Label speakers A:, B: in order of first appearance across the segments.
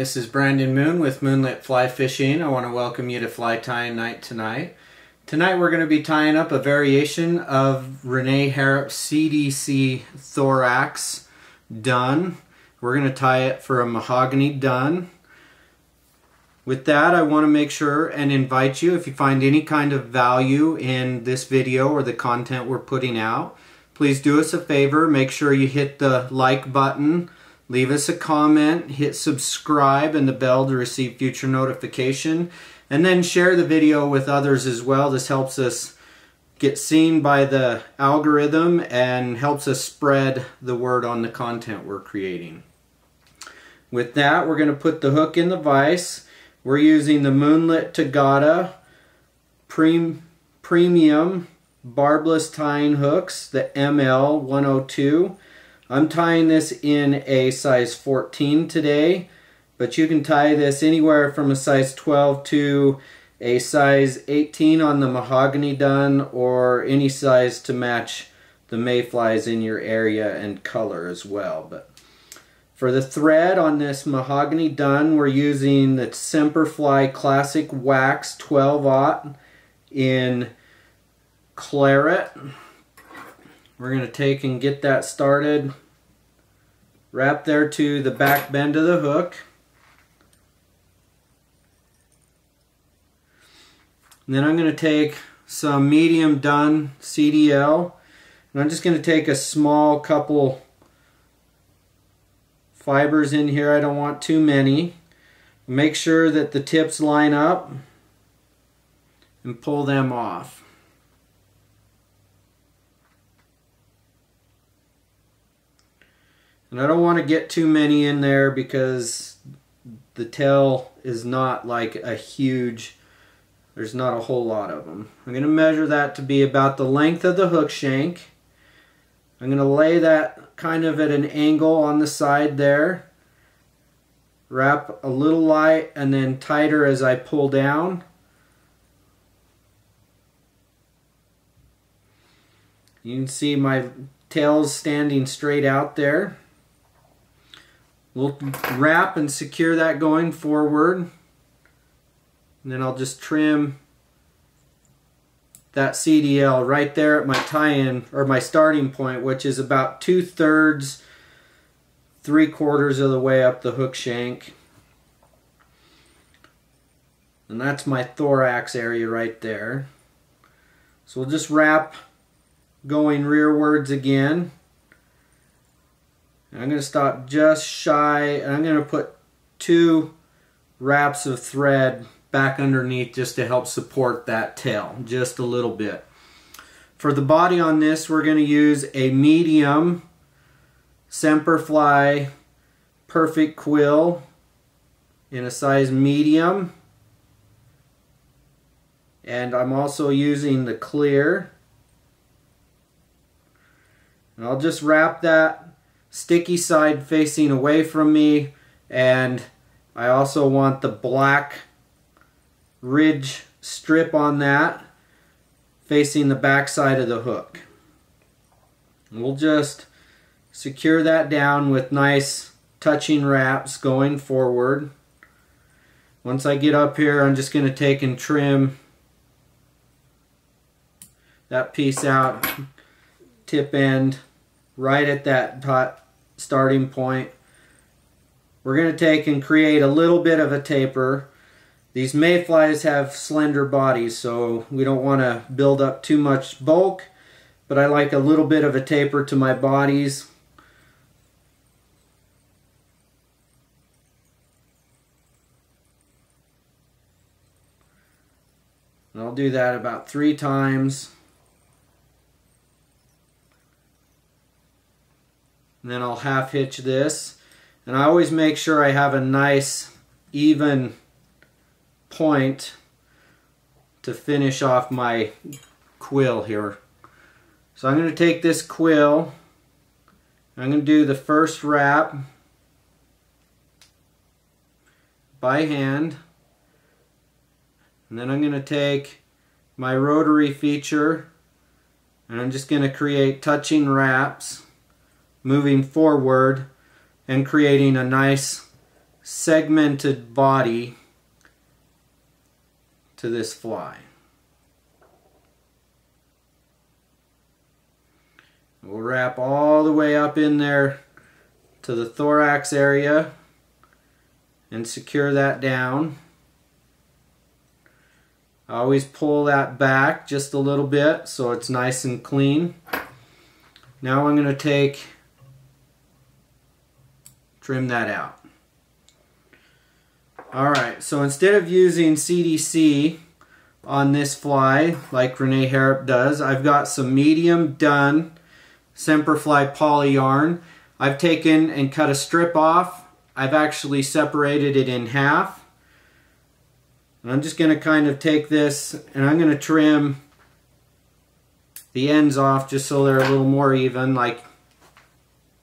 A: Hi, this is Brandon Moon with Moonlit Fly Fishing. I want to welcome you to Fly Tying Night tonight. Tonight we're going to be tying up a variation of Rene Harrop CDC Thorax dun. We're going to tie it for a mahogany dun. With that, I want to make sure and invite you, if you find any kind of value in this video or the content we're putting out, please do us a favor, make sure you hit the like button, leave us a comment, hit subscribe and the bell to receive future notification, and then share the video with others as well. This helps us get seen by the algorithm and helps us spread the word on the content we're creating. With that, we're going to put the hook in the vise. We're using the Moonlit Tagata Premium Barbless Tying Hooks, the ML102. I'm tying this in a size 14 today, but you can tie this anywhere from a size 12 to a size 18 on the mahogany dun or any size to match the mayflies in your area and color as well. But for the thread on this mahogany dun, we're using the Semperfli Classic Wax 12-aught in claret. We're going to take and get that started. Wrap there to the back bend of the hook. And then I'm going to take some medium dun CDC. And I'm just going to take a small couple fibers in here. I don't want too many. Make sure that the tips line up and pull them off. And I don't want to get too many in there because the tail is not like a huge, there's not a whole lot of them. I'm going to measure that to be about the length of the hook shank. I'm going to lay that kind of at an angle on the side there. Wrap a little light and then tighter as I pull down. You can see my tail's standing straight out there. We'll wrap and secure that going forward. And then I'll just trim that CDC right there at my tie-in or my starting point, which is about two thirds, three quarters of the way up the hook shank. And that's my thorax area right there. So we'll just wrap going rearwards again. I'm going to stop just shy, and I'm going to put two wraps of thread back underneath just to help support that tail just a little bit. For the body on this, we're going to use a medium Semperfli Perfect Quill in a size medium. And I'm also using the clear. And I'll just wrap that sticky side facing away from me and I also want the black ridge strip on that facing the back side of the hook. We'll just secure that down with nice touching wraps going forward. Once I get up here I'm just going to take and trim that piece out tip end right at that starting point. We're going to take and create a little bit of a taper. These mayflies have slender bodies, so we don't want to build up too much bulk, but I like a little bit of a taper to my bodies. And I'll do that about three times. And then I'll half hitch this. And I always make sure I have a nice even point to finish off my quill here. So I'm going to take this quill, I'm going to do the first wrap by hand, and then I'm going to take my rotary feature and I'm just going to create touching wraps moving forward and creating a nice segmented body to this fly. We'll wrap all the way up in there to the thorax area and secure that down. I always pull that back just a little bit so it's nice and clean. Now I'm going to take, trim that out. Alright, so instead of using CDC on this fly like Rene Harrop does, I've got some medium dun Semperfli poly yarn. I've taken and cut a strip off. I've actually separated it in half. And I'm just going to kind of take this and I'm going to trim the ends off just so they're a little more even like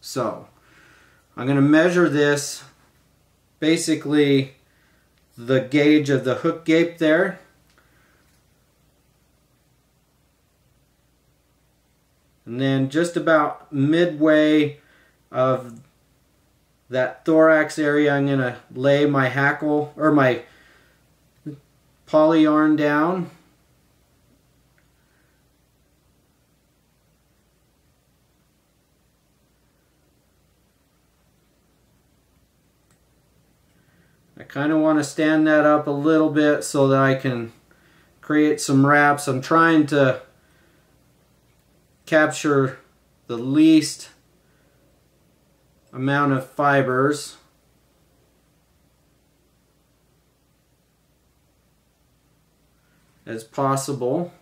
A: so. I'm going to measure this basically the gauge of the hook gape there. And then just about midway of that thorax area, I'm going to lay my hackle or my poly yarn down. Kind of want to stand that up a little bit so that I can create some wraps. I'm trying to capture the least amount of fibers. as possible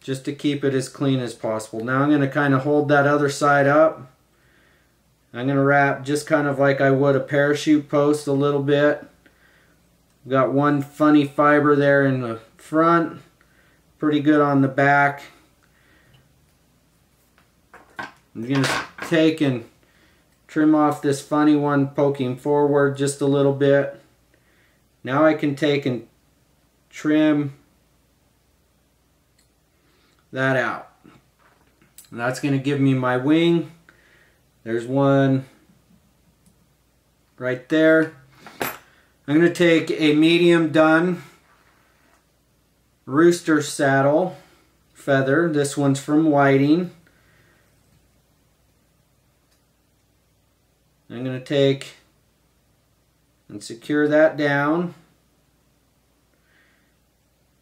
A: just to keep it as clean as possible. Now I'm going to kind of hold that other side up I'm going to wrap just kind of like I would a parachute post a little bit. Got one funny fiber there in the front, pretty good on the back. I'm going to take and trim off this funny one poking forward just a little bit. Now I can take and trim that out. And that's going to give me my wing. There's one right there. I'm going to take a medium dun rooster saddle feather. This one's from Whiting. I'm going to take and secure that down.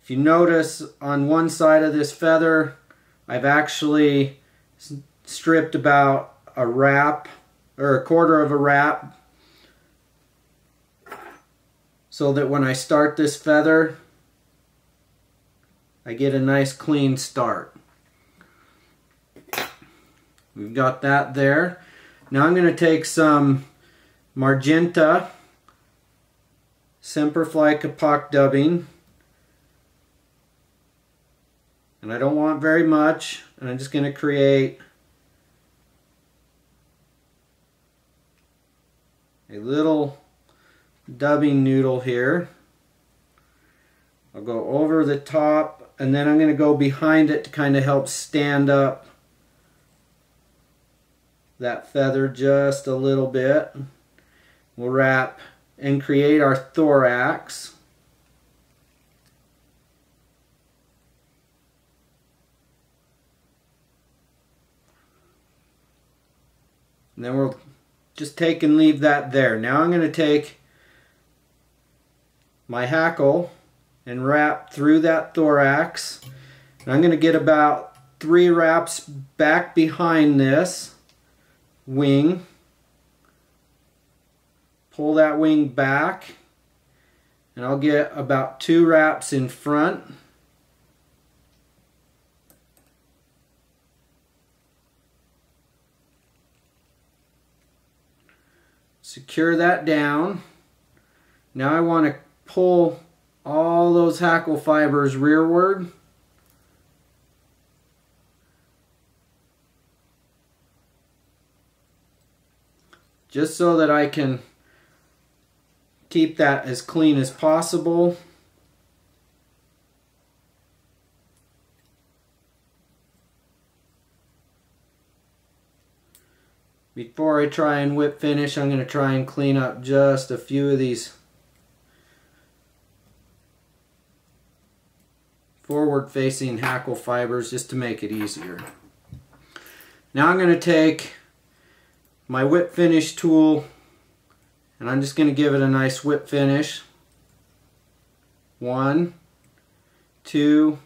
A: If you notice on one side of this feather, I've actually stripped about a wrap or a quarter of a wrap so that when I start this feather I get a nice clean start. We've got that there. Now I'm going to take some magenta Semperfli Kapok dubbing and I don't want very much and I'm just going to create a little dubbing noodle here. I'll go over the top and then I'm going to go behind it to kind of help stand up that feather just a little bit. We'll wrap and create our thorax. And then we'll just take and leave that there. Now I'm going to take my hackle and wrap through that thorax. And I'm going to get about three wraps back behind this wing. Pull that wing back and I'll get about two wraps in front. Secure that down. Now I want to pull all those hackle fibers rearward. Just so that I can keep that as clean as possible. Before I try and whip finish, I'm going to try and clean up just a few of these forward facing hackle fibers just to make it easier. Now I'm going to take my whip finish tool and I'm just going to give it a nice whip finish. One, two,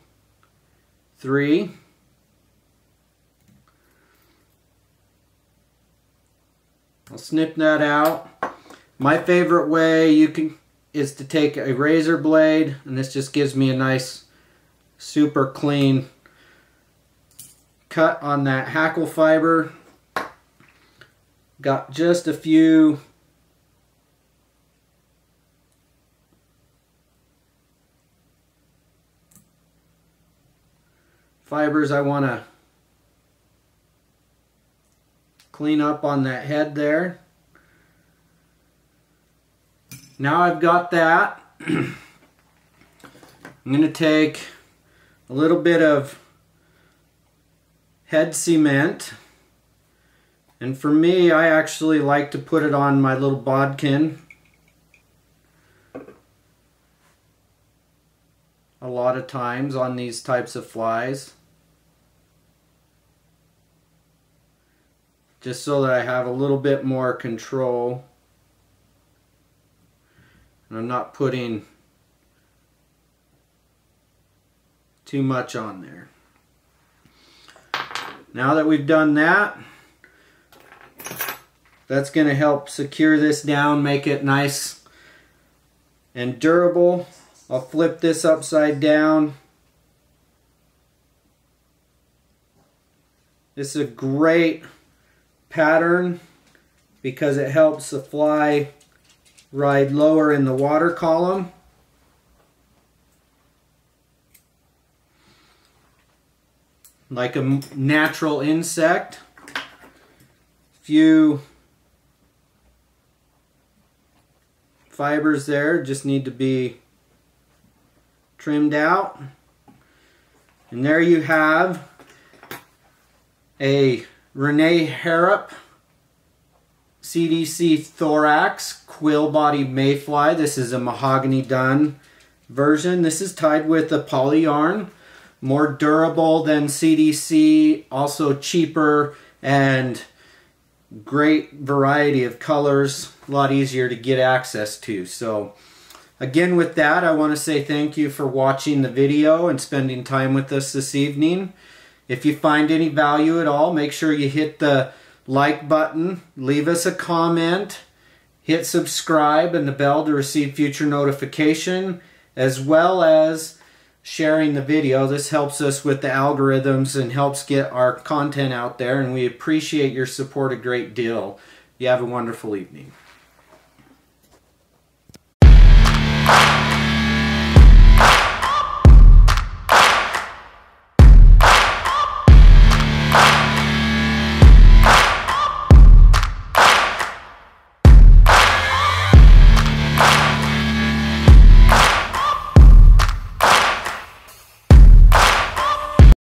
A: three. I'll snip that out. My favorite way you can is to take a razor blade and this just gives me a nice super clean cut on that hackle fiber. Got just a few fibers I want to clean up on that head there. Now I've got that. I'm going to take a little bit of head cement. And for me, I actually like to put it on my little bodkin. A lot of times on these types of flies. Just so that I have a little bit more control. And I'm not putting too much on there. Now that we've done that, that's going to help secure this down, make it nice and durable. I'll flip this upside down. This is a great pattern because it helps the fly ride lower in the water column. like a natural insect. Few fibers there just need to be trimmed out. And there you have a Rene Harrop CDC Thorax quill body mayfly. This is a mahogany dun version. This is tied with a poly yarn more durable than CDC, also cheaper and great variety of colors, a lot easier to get access to. So again with that, I want to say thank you for watching the video and spending time with us this evening. If you find any value at all, make sure you hit the like button, leave us a comment, hit subscribe and the bell to receive future notification, as well as sharing the video. This helps us with the algorithms and helps get our content out there and we appreciate your support a great deal. You have a wonderful evening.